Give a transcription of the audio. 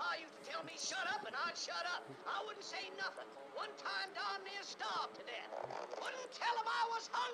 I used to tell me shut up and I'd shut up. I wouldn't say nothing. One time darn near starved to death. Wouldn't tell him I was hungry.